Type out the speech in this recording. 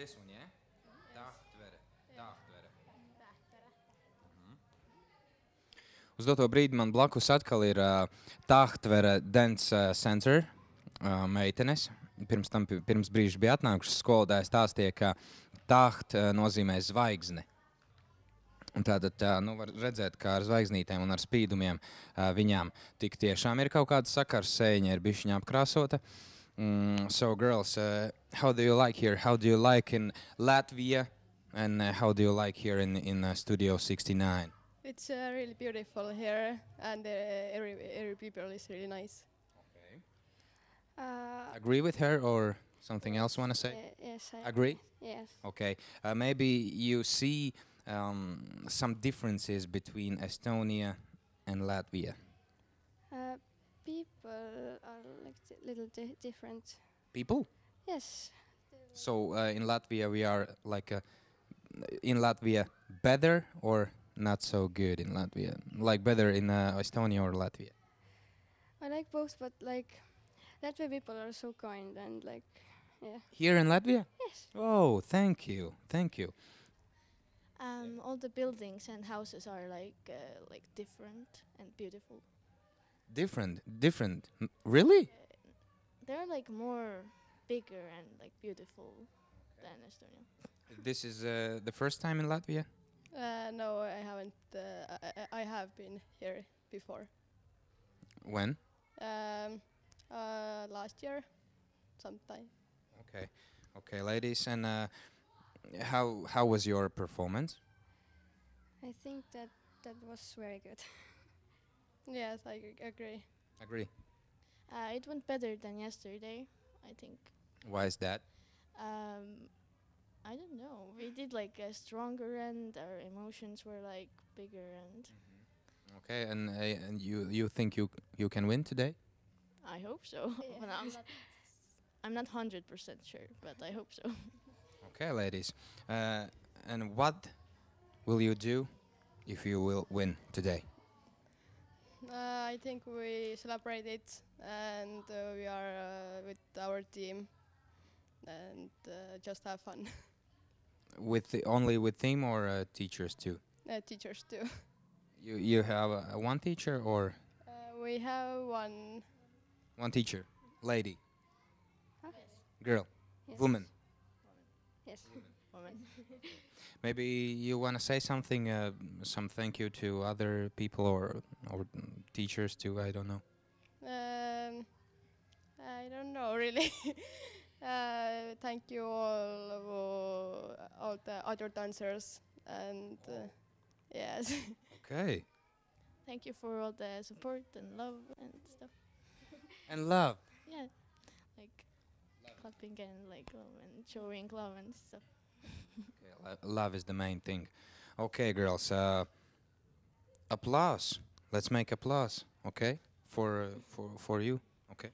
This one, yeah? Tahtvere. Tahtvere. Uz doto brīdi man blakus atkal ir uh, Tahtvere Dance uh, Center uh, meitenes. Pirms tam, pi- pirms brīža bija atnākušas skolotājs stāstīja, ka Taht uh, nozīmē zvaigzni. Un Tātad uh, nu, var redzēt, ka ar zvaigznītēm un ar spīdumiem uh, viņām tik tiešām ir kaut kāda sakars, sēņa ir bišķiņa apkrāsota. Mm, so, girls, uh, how do you like here? How do you like in Latvia? And uh, how do you like here in, in uh, Studio 69? It's uh, really beautiful here, and uh, every every people is really nice. Uh, Agree with her or something else want to say? yes, I Agree? Yes. Okay. Uh, maybe you see um, some differences between Estonia and Latvia. People are like a little di- different. People? Yes. So uh, in Latvia we are like uh, in Latvia better or not so good in Latvia? Like better in uh, Estonia or Latvia? I like both, but like Latvian people are so kind and like yeah. Here in Latvia? Yes. Oh, thank you, thank you. Um, all the buildings and houses are like uh, like different and beautiful. Different, different. M- Really? They're like more bigger and like beautiful than Estonia. This is uh, the first time in Latvia. Uh, no, I haven't. Uh, I, I I have been here before. When? Um, uh, last year, sometime. Okay, okay, ladies, and uh, how how was your performance? I think that that was very good. Yes, I agree. Agree. Uh, it went better than yesterday, I think. Why is that? Um, I don't know. We did like a stronger and our emotions were like bigger and Okay, and uh, and you you think you you can win today? I hope so. but I'm. I'm not hundred percent sure, but I hope so. Okay, ladies, uh, and what will you do if you will win today? Uh, I think we celebrate it, and uh, we are uh, with our team, and uh, just have fun. With the, only with team or uh, teachers too? uh, teachers too. You you have uh, one teacher or Uh, we have one. one teacher, lady, Huh? girl, Yes. woman. Yes. Woman. Maybe you want to say something, uh, some thank you to other people or or teachers too. I don't know. Um, I don't know really. uh, thank you all, uh, all the other dancers, and uh, yes. Okay. Thank you for all the support and love and stuff. And love. Yeah, like clapping and like love and showing love and stuff. Okay, love is the main thing. Okay, girls. Uh, applause. Let's make applause. Okay, for uh, for for you. Okay.